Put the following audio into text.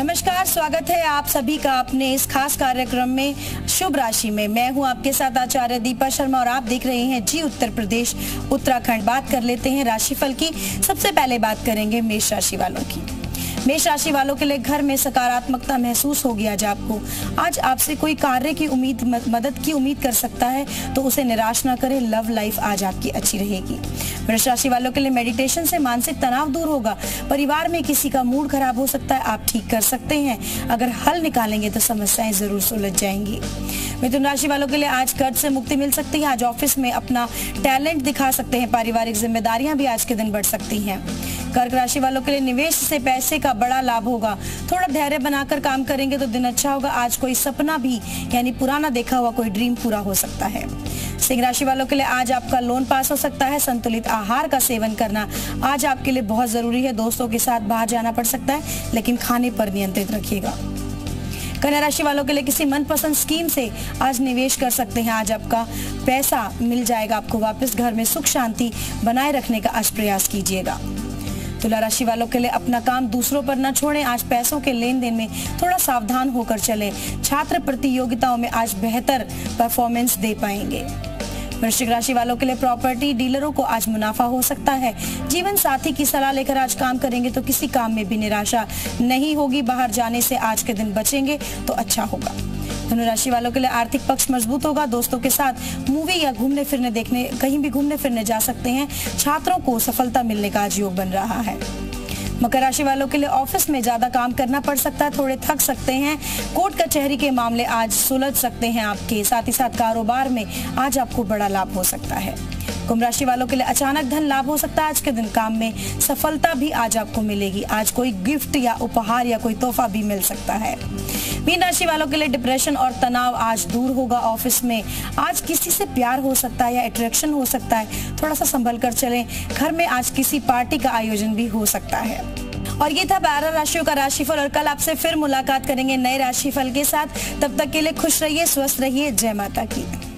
नमस्कार, स्वागत है आप सभी का अपने इस खास कार्यक्रम में। शुभ राशि में मैं हूँ आपके साथ आचार्य दीपा शर्मा और आप देख रहे हैं जी उत्तर प्रदेश। उत्तराखंड बात कर लेते हैं राशिफल की। सबसे पहले बात करेंगे मेष राशि वालों की। मेष राशि वालों के लिए घर में सकारात्मकता महसूस होगी आज आपको। आज आपसे कोई कार्य की उम्मीद मदद की उम्मीद कर सकता है तो उसे निराश ना करें, लव लाइफ आज आपकी अच्छी रहेगी। वृक्ष राशि वालों के लिए मेडिटेशन से मानसिक तनाव दूर होगा। परिवार में किसी का मूड खराब हो सकता है, आप ठीक कर सकते हैं। अगर हल निकालेंगे तो समस्याएँ ज़रूर सुलझ जाएँगी। मिथुन राशि वालों के लिए आज कर्ज से मुक्ति मिल सकती है। आज ऑफ़िस में अपना टैलेंट दिखा सकते हैं। पारिवारिक जिम्मेदारियाँ भी आज के दिन बढ़ सकती हैं। कर्क राशि वालों के लिए निवेश से पैसे का बड़ा लाभ होगा। थोड़ा धैर्य बनाकर काम करेंगे तो दिन अच्छा होगा। आज कोई सपना भी, यानी पुराना देखा हुआ कोई ड्रीम पूरा हो सकता है। सिंह राशि वालों के लिए आज आपका लोन पास हो सकता है। संतुलित आहार का सेवन करना आज आपके लिए बहुत ज़रूरी है। दोस्तों के साथ बाहर जाना पड़ सकता है, लेकिन खाने पर नियंत्रित रखिएगा। कन्या राशि वालों के लिए किसी मनपसंद स्कीम से आज निवेश कर सकते हैं। आज आपका पैसा मिल जाएगा, आपको वापस घर में सुख शांति बनाए रखने का आज प्रयास कीजिएगा। तुला राशि वालों के लिए अपना काम दूसरों पर न छोड़ें। आज पैसों के लेन देन में थोड़ा सावधान होकर चलें। छात्र प्रतियोगिताओं में आज बेहतर परफॉर्मेंस दे पाएँगे। वृश्चिक राशि वालों के लिए प्रॉपर्टी डीलरों को आज मुनाफा हो सकता है। जीवन साथी की सलाह लेकर आज काम करेंगे तो किसी काम में भी निराशा नहीं होगी। बाहर जाने से आज के दिन बचेंगे तो अच्छा होगा। धनु राशि वालों के लिए आर्थिक पक्ष मज़बूत होगा। दोस्तों के साथ मूवी या घूमने फिरने देखने, कहीं भी घूमने फिरने जा सकते हैं। छात्रों को सफलता मिलने का आज योग बन रहा है। मकर राशि वालों के लिए ऑफ़िस में ज़्यादा काम करना पड़ सकता है। थोड़े थक सकते हैं। कोर्ट कचहरी के मामले आज सुलझ सकते हैं आपके। साथ ही साथ कारोबार में आज आपको बड़ा लाभ हो सकता है। कुंभ राशि वालों के लिए अचानक धन लाभ हो सकता है। आज के दिन काम में सफलता भी आज आपको मिलेगी। आज कोई गिफ्ट या उपहार या कोई तोहफा भी मिल सकता है। मीन राशि वालों के लिए डिप्रेशन और तनाव आज दूर होगा ऑफ़िस में। आज किसी से प्यार हो सकता है या अट्रैक्शन हो सकता है। थोड़ा सा संभल कर चलें। घर में आज किसी पार्टी का आयोजन भी हो सकता है। और ये था बारह राशियों का राशिफल और कल आपसे फिर मुलाकात करेंगे नए राशिफल के साथ। तब तक के लिए खुश रहिए, स्वस्थ रहिए। जय माता की।